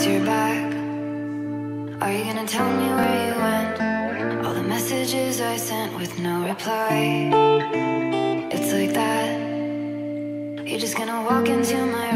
across your back. Are you gonna tell me where you went? All the messages I sent with no reply. It's like that. You're just gonna walk into my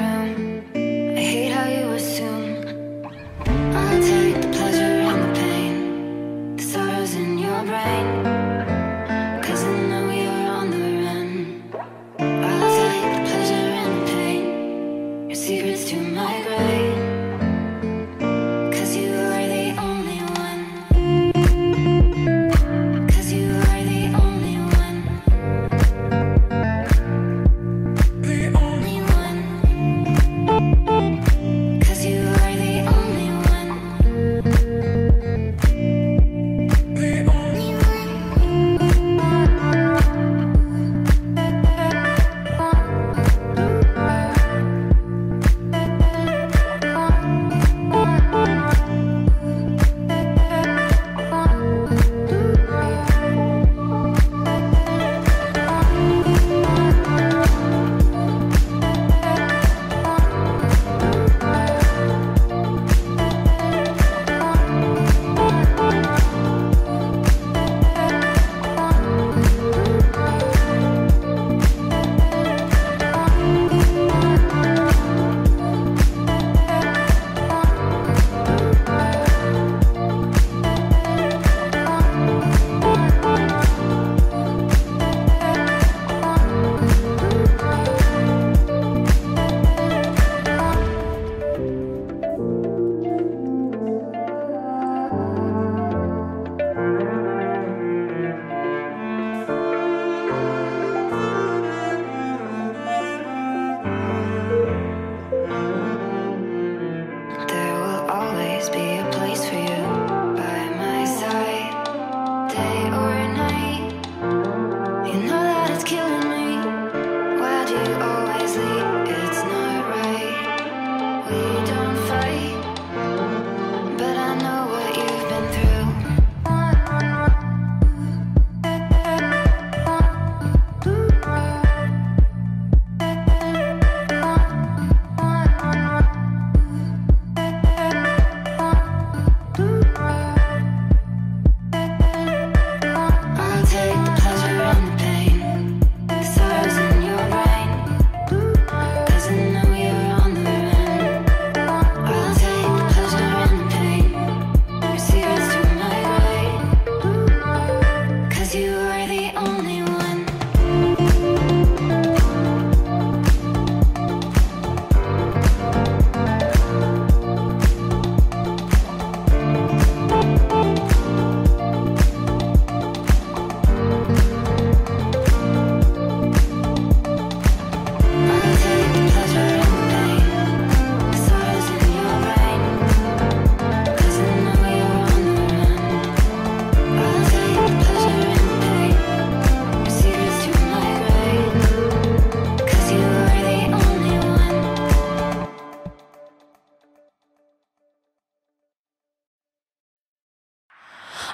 be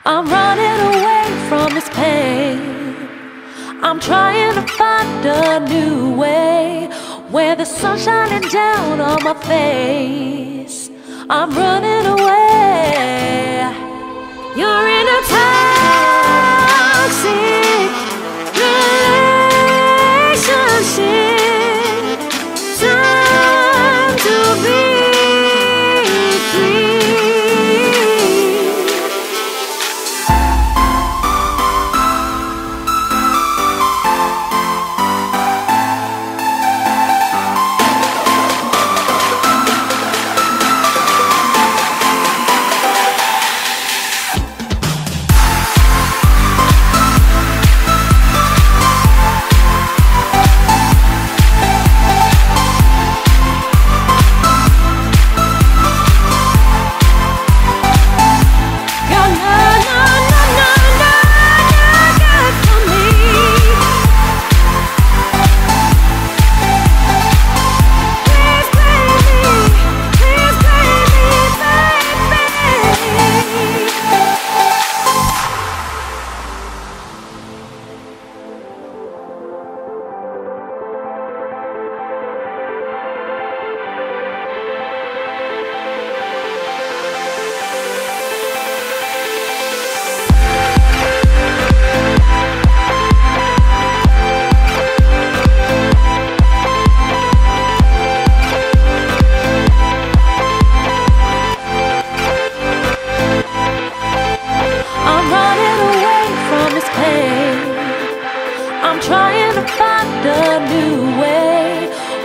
I'm running away from this pain. I'm trying to find a new way where the sun's shining down on my face. I'm running away.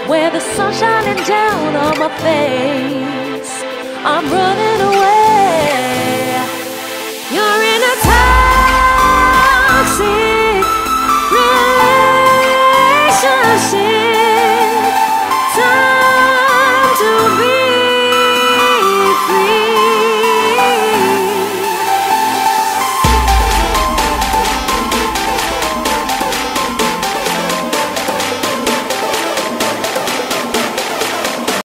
where the sun's shining down on my face. I'm running away. You're in a